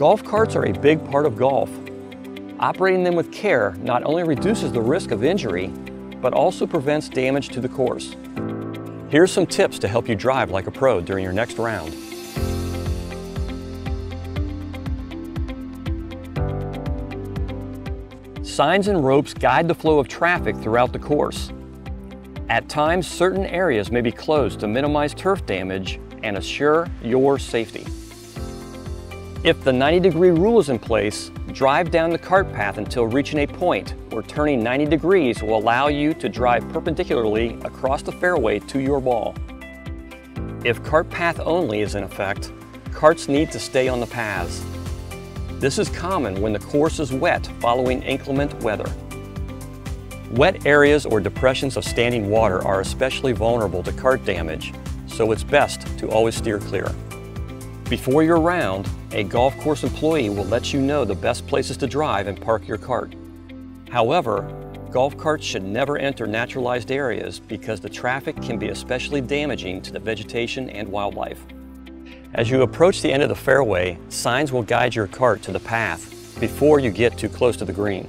Golf carts are a big part of golf. Operating them with care not only reduces the risk of injury, but also prevents damage to the course. Here's some tips to help you drive like a pro during your next round. Signs and ropes guide the flow of traffic throughout the course. At times, certain areas may be closed to minimize turf damage and assure your safety. If the 90 degree rule is in place, drive down the cart path until reaching a point where turning 90 degrees will allow you to drive perpendicularly across the fairway to your ball. If cart path only is in effect, carts need to stay on the paths. This is common when the course is wet following inclement weather. Wet areas or depressions of standing water are especially vulnerable to cart damage, so it's best to always steer clear. Before your round, a golf course employee will let you know the best places to drive and park your cart. However, golf carts should never enter naturalized areas because the traffic can be especially damaging to the vegetation and wildlife. As you approach the end of the fairway, signs will guide your cart to the path before you get too close to the green.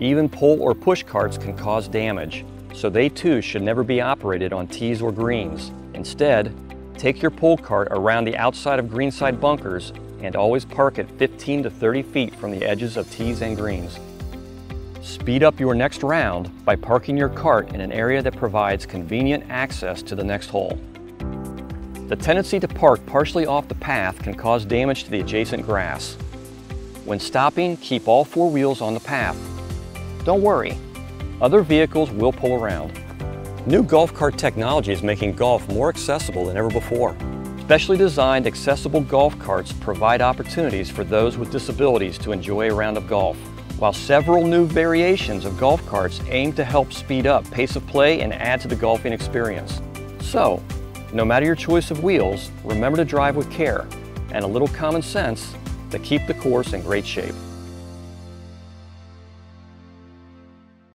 Even pull or push carts can cause damage, so they too should never be operated on tees or greens. Instead, take your pull cart around the outside of greenside bunkers and always park it 15 to 30 feet from the edges of tees and greens. Speed up your next round by parking your cart in an area that provides convenient access to the next hole. The tendency to park partially off the path can cause damage to the adjacent grass. When stopping, keep all four wheels on the path. Don't worry, other vehicles will pull around. New golf cart technology is making golf more accessible than ever before. Specially designed accessible golf carts provide opportunities for those with disabilities to enjoy a round of golf, while several new variations of golf carts aim to help speed up pace of play and add to the golfing experience. So, no matter your choice of wheels, remember to drive with care and a little common sense to keep the course in great shape.